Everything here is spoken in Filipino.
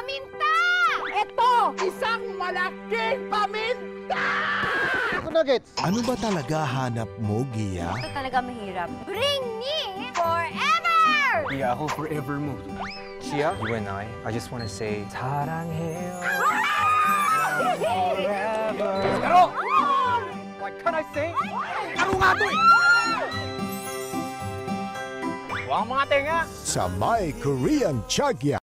Paminta! Ito, isang malaking paminta! Ano ba talaga hanap mo, Gia? Ito talaga mahirap. Bring me forever! Yeah, ako forever mo. Chia, you and I, I just want to say, 사랑해요. forever. Pero! What can I say? Ano nga to eh? Huwag mga tenga! Sa My Korean Chagya.